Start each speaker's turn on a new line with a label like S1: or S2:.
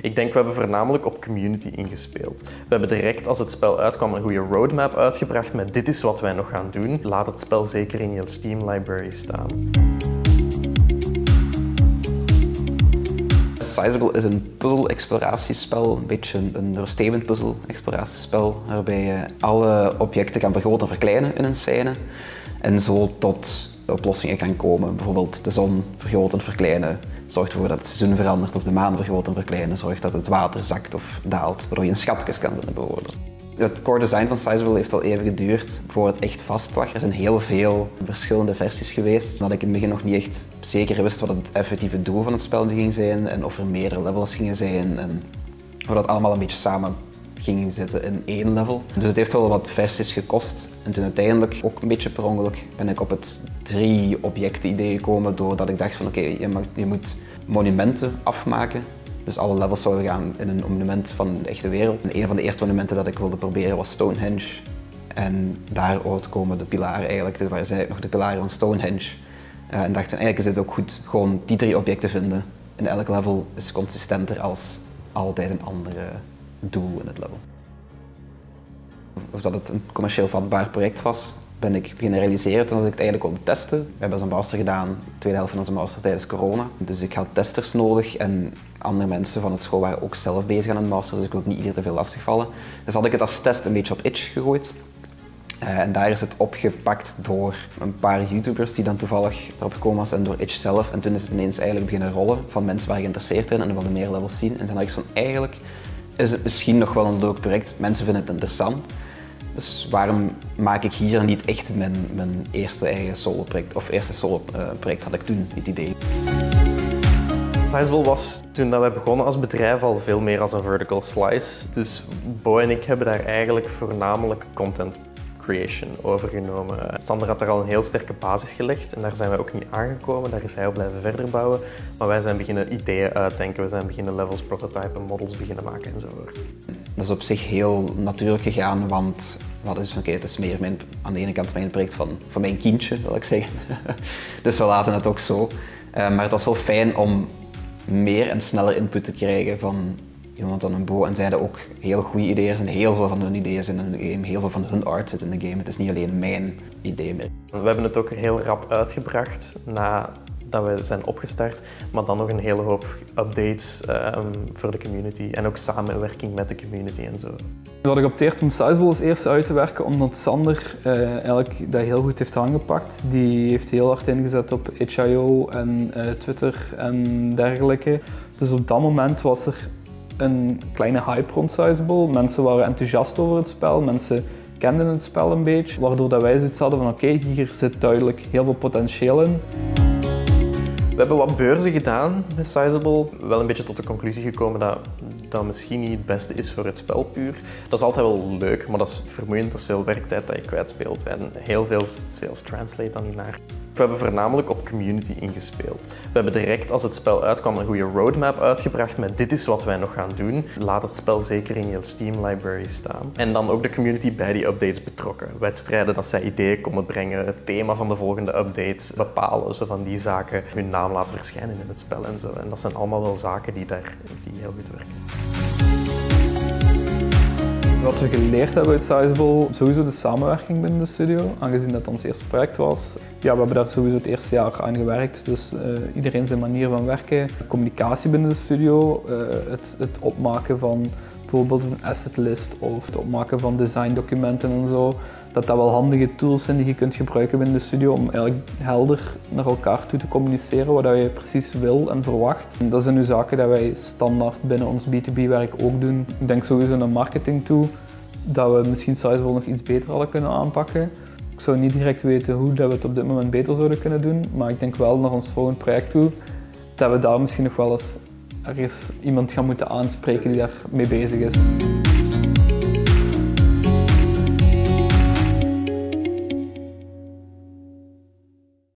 S1: Ik denk, we hebben voornamelijk op community ingespeeld. We hebben direct als het spel uitkwam een goede roadmap uitgebracht met dit is wat wij nog gaan doen. Laat het spel zeker in je Steam library staan.
S2: Sizable is een puzzel-exploratiespel, een beetje een rustgevend puzzel-exploratiespel, waarbij je alle objecten kan vergroten en verkleinen in een scène en zo tot oplossingen kan komen. Bijvoorbeeld de zon vergroten en verkleinen zorgt ervoor dat het seizoen verandert of de maan vergroten en verkleinen zorgt dat het water zakt of daalt, waardoor je een schatkist kan bijvoorbeeld. Het core design van Sizable heeft al even geduurd voor het echt vast lag. Er zijn heel veel verschillende versies geweest, dat ik in het begin nog niet echt zeker wist wat het effectieve doel van het spel ging zijn en of er meerdere levels gingen zijn en hoe dat allemaal een beetje samen ging zitten in één level. Dus het heeft wel wat versies gekost. En toen uiteindelijk, ook een beetje per ongeluk, ben ik op het drie objecten idee gekomen doordat ik dacht van oké, je, je moet monumenten afmaken dus alle levels zouden gaan in een monument van de echte wereld. En een van de eerste monumenten dat ik wilde proberen was Stonehenge. En daaruit komen de pilaren eigenlijk. Waar zijn nog de pilaren van Stonehenge. Uh, en dacht eigenlijk is het ook goed gewoon die drie objecten vinden. En elk level is consistenter als altijd een andere doel in het level. Of dat het een commercieel vatbaar project was, ben ik beginnen realiseren toen ik het eigenlijk wilde testen. We hebben zo'n master gedaan, de tweede helft van onze master tijdens corona. Dus ik had testers nodig en andere mensen van het school waren ook zelf bezig aan een master, dus ik wilde niet iedereen te veel lastigvallen. Dus had ik het als test een beetje op Itch gegooid. Uh, en daar is het opgepakt door een paar YouTubers die dan toevallig erop gekomen was en door Itch zelf. En toen is het ineens eigenlijk beginnen rollen van mensen waar geïnteresseerd in en wilden meer levels zien. En toen had ik van eigenlijk is het misschien nog wel een leuk project, mensen vinden het interessant. Dus waarom maak ik hier niet echt mijn, mijn eerste eigen solo project, of eerste solo project had ik toen het idee.
S1: Sizable was toen dat wij begonnen als bedrijf al veel meer als een vertical slice. Dus Bo en ik hebben daar eigenlijk voornamelijk content overgenomen. Sander had er al een heel sterke basis gelegd en daar zijn wij ook niet aangekomen. Daar is hij op blijven verder bouwen. Maar wij zijn beginnen ideeën uitdenken, we zijn beginnen levels prototypen, models beginnen maken enzovoort.
S2: Dat is op zich heel natuurlijk gegaan, want wat is, oké, het is meer mijn, aan de ene kant mijn project van, van mijn kindje, wil ik zeggen. dus we laten het ook zo. Uh, maar het was wel fijn om meer en sneller input te krijgen van iemand dan een Bo. En zij hadden ook heel goede ideeën en heel veel van hun ideeën zitten in de game. Heel veel van hun art zit in de game. Het is niet alleen mijn idee meer.
S1: We hebben het ook heel rap uitgebracht na dat we zijn opgestart, maar dan nog een hele hoop updates um, voor de community en ook samenwerking met de community en zo.
S3: We hadden geopteerd om Sizable als eerste uit te werken, omdat Sander uh, eigenlijk dat heel goed heeft aangepakt. Die heeft heel hard ingezet op itch.io en uh, Twitter en dergelijke. Dus op dat moment was er een kleine hype rond Sizable. Mensen waren enthousiast over het spel, mensen kenden het spel een beetje, waardoor dat wij zoiets hadden van oké, hier zit duidelijk heel veel potentieel in.
S1: We hebben wat beurzen gedaan met Sizable. Wel een beetje tot de conclusie gekomen dat dat misschien niet het beste is voor het spel puur. Dat is altijd wel leuk, maar dat is vermoeiend. Dat is veel werktijd dat je kwijtspeelt. En heel veel sales translate dan niet naar. We hebben voornamelijk op community ingespeeld. We hebben direct als het spel uitkwam een goede roadmap uitgebracht met dit is wat wij nog gaan doen. Laat het spel zeker in je Steam library staan. En dan ook de community bij die updates betrokken. Wedstrijden dat zij ideeën konden brengen, het thema van de volgende updates bepalen, zo van die zaken hun naam laten verschijnen in het spel en zo. En dat zijn allemaal wel zaken die daar die heel goed werken.
S3: Wat we geleerd hebben uit Sizable, sowieso de samenwerking binnen de studio, aangezien dat ons eerste project was. Ja, we hebben daar sowieso het eerste jaar aan gewerkt, dus uh, iedereen zijn manier van werken. Communicatie binnen de studio, uh, het, het opmaken van bijvoorbeeld een assetlist of het opmaken van designdocumenten en zo. Dat dat wel handige tools zijn die je kunt gebruiken binnen de studio om eigenlijk helder naar elkaar toe te communiceren wat je precies wil en verwacht. Dat zijn nu zaken die wij standaard binnen ons B2B-werk ook doen. Ik denk sowieso naar marketing toe, dat we misschien Sizable nog iets beter hadden kunnen aanpakken. Ik zou niet direct weten hoe dat we het op dit moment beter zouden kunnen doen, maar ik denk wel naar ons volgende project toe, dat we daar misschien nog wel eens ergens iemand gaan moeten aanspreken die daar mee bezig is.